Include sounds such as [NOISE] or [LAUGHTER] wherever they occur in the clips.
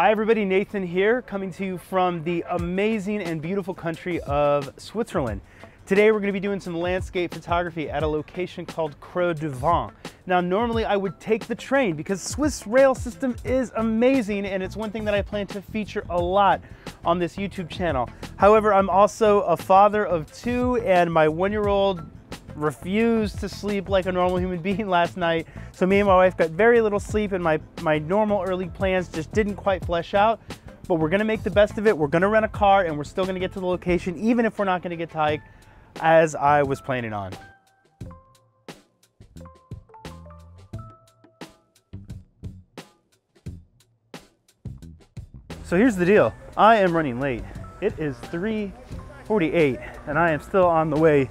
Hi everybody, Nathan here, coming to you from the amazing and beautiful country of Switzerland. Today we're going to be doing some landscape photography at a location called Creux du Van. Now normally I would take the train because Swiss rail system is amazing and it's one thing that I plan to feature a lot on this YouTube channel. However, I'm also a father of two and my one-year-old refused to sleep like a normal human [LAUGHS] being last night. So me and my wife got very little sleep and my, my normal early plans just didn't quite flesh out. But we're gonna make the best of it. We're gonna rent a car and we're still gonna get to the location, even if we're not gonna get to hike as I was planning on. So here's the deal. I am running late. It is 3.48 and I am still on the way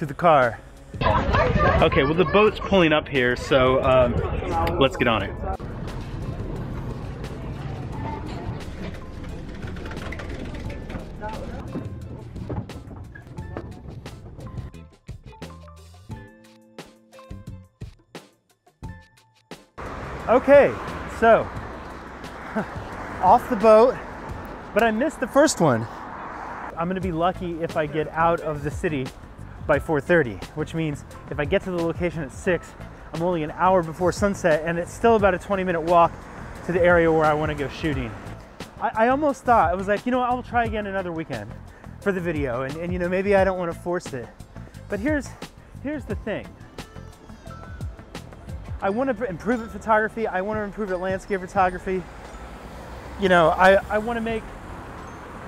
to the car. Okay, well the boat's pulling up here, so um, let's get on it. Okay, so [LAUGHS] off the boat, but I missed the first one. I'm gonna be lucky if I get out of the city by 4.30, which means if I get to the location at 6, I'm only an hour before sunset and it's still about a 20 minute walk to the area where I want to go shooting. I, I, almost thought, I was like, you know, I'll try again another weekend for the video and, and you know, maybe I don't want to force it. But here's, here's the thing. I want to improve at photography. I want to improve at landscape photography. You know, I, I want to make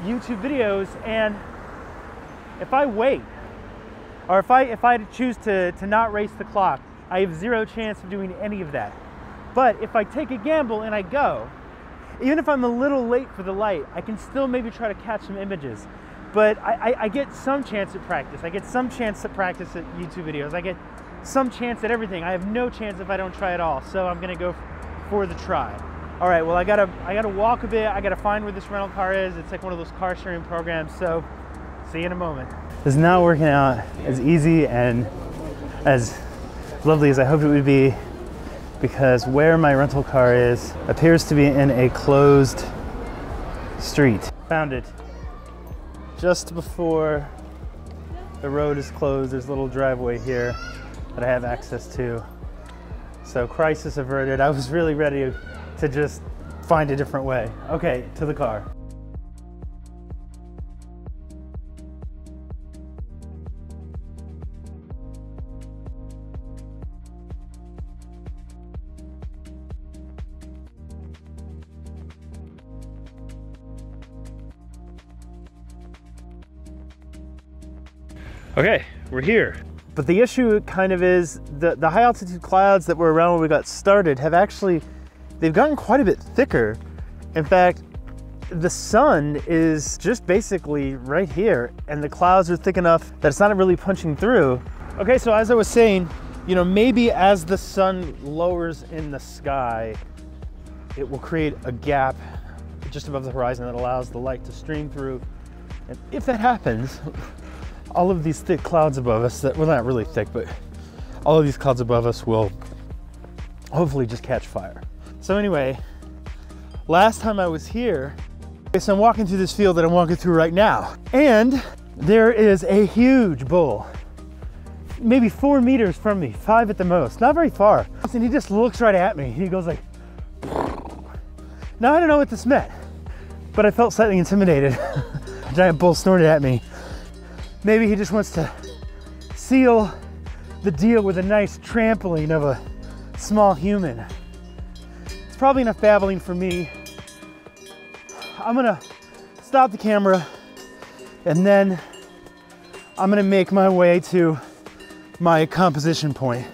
YouTube videos and if I wait or if I, if I choose to, to not race the clock, I have zero chance of doing any of that. But if I take a gamble and I go, even if I'm a little late for the light, I can still maybe try to catch some images. But I, I, I get some chance at practice. I get some chance to practice at YouTube videos. I get some chance at everything. I have no chance if I don't try at all. So I'm gonna go for the try. All right, well I gotta, I gotta walk a bit. I gotta find where this rental car is. It's like one of those car sharing programs. So see you in a moment. It's not working out as easy and as lovely as I hoped it would be because where my rental car is appears to be in a closed street. Found it. Just before the road is closed, there's a little driveway here that I have access to. So crisis averted. I was really ready to just find a different way. Okay, to the car. Okay, we're here. But the issue kind of is the, the high altitude clouds that were around when we got started have actually, they've gotten quite a bit thicker. In fact, the sun is just basically right here and the clouds are thick enough that it's not really punching through. Okay, so as I was saying, you know, maybe as the sun lowers in the sky, it will create a gap just above the horizon that allows the light to stream through. And if that happens, all of these thick clouds above us that well not really thick but all of these clouds above us will hopefully just catch fire. So anyway last time i was here so i'm walking through this field that i'm walking through right now and there is a huge bull maybe four meters from me five at the most not very far. And he just looks right at me. He goes like now i don't know what this meant but i felt slightly intimidated. [LAUGHS] A giant bull snorted at me Maybe he just wants to seal the deal with a nice trampoline of a small human. It's probably enough babbling for me. I'm gonna stop the camera and then I'm gonna make my way to my composition point.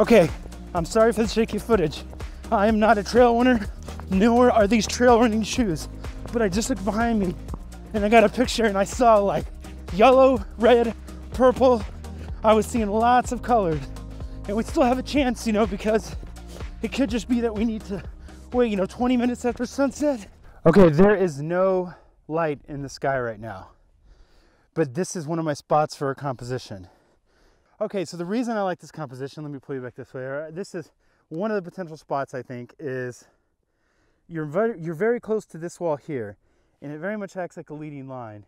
Okay, I'm sorry for the shaky footage. I am not a trail runner, nor are these trail running shoes. But I just looked behind me and I got a picture and I saw like yellow, red, purple. I was seeing lots of colors. And we still have a chance, you know, because it could just be that we need to wait, you know, 20 minutes after sunset. Okay, there is no light in the sky right now. But this is one of my spots for a composition. Okay, so the reason I like this composition, let me pull you back this way. This is one of the potential spots I think is you're very, you're very close to this wall here, and it very much acts like a leading line.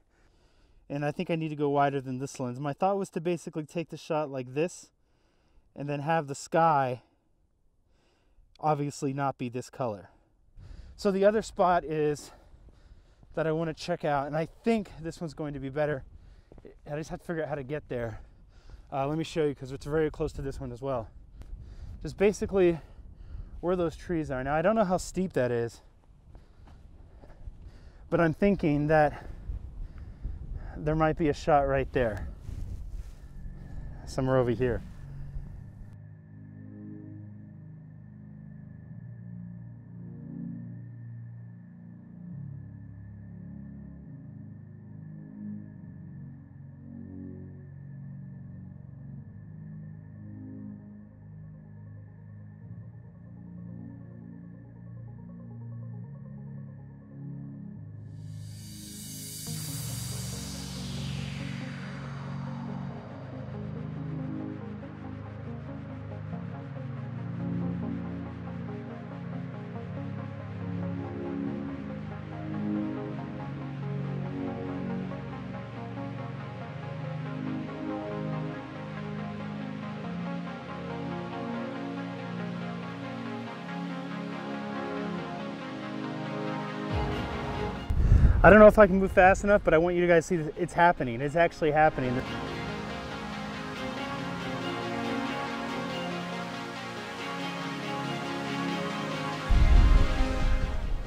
And I think I need to go wider than this lens. My thought was to basically take the shot like this, and then have the sky obviously not be this color. So the other spot is that I want to check out, and I think this one's going to be better. I just have to figure out how to get there. Uh, let me show you because it's very close to this one as well. Just basically where those trees are. Now I don't know how steep that is, but I'm thinking that there might be a shot right there, somewhere over here. I don't know if I can move fast enough, but I want you guys to see that it's happening. It's actually happening.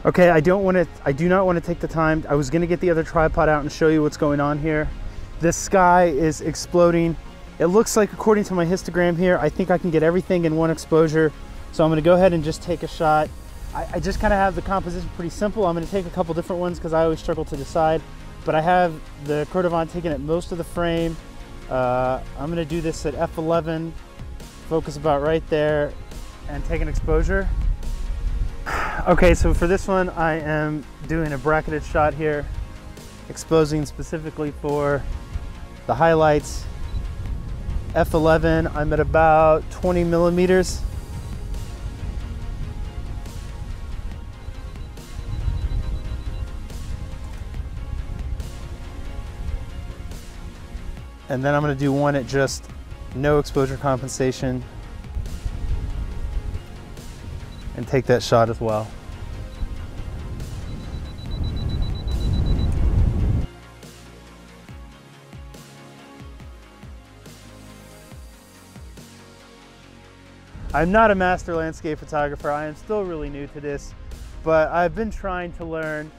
Okay, I don't want to, I do not want to take the time. I was going to get the other tripod out and show you what's going on here. This sky is exploding. It looks like, according to my histogram here, I think I can get everything in one exposure. So I'm going to go ahead and just take a shot. I, I just kind of have the composition pretty simple. I'm going to take a couple different ones because I always struggle to decide. But I have the Creux du Van taking at most of the frame. Uh, I'm going to do this at f11, focus about right there, and take an exposure. [SIGHS] Okay, so for this one, I am doing a bracketed shot here, exposing specifically for the highlights. F11, I'm at about 20 millimeters. And then I'm gonna do one at just no exposure compensation and take that shot as well. I'm not a master landscape photographer. I am still really new to this, but I've been trying to learn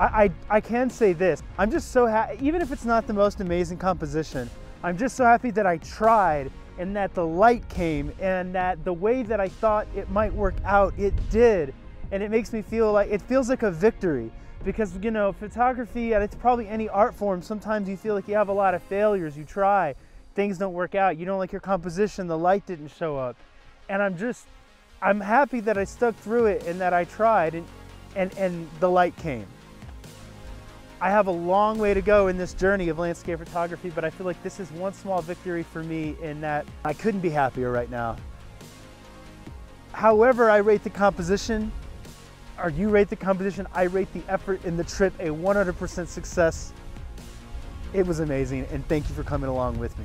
I, I, can say this, I'm just so happy, even if it's not the most amazing composition, I'm just so happy that I tried and that the light came and that the way that I thought it might work out, it did. And it makes me feel like, it feels like a victory because, you know, photography, and it's probably any art form, sometimes you feel like you have a lot of failures, you try, things don't work out, you don't like your composition, the light didn't show up. And I'm just, I'm happy that I stuck through it and that I tried and, and, and the light came. I have a long way to go in this journey of landscape photography, but I feel like this is one small victory for me in that I couldn't be happier right now. However I rate the composition, or you rate the composition, I rate the effort in the trip a 100% success. It was amazing, and thank you for coming along with me.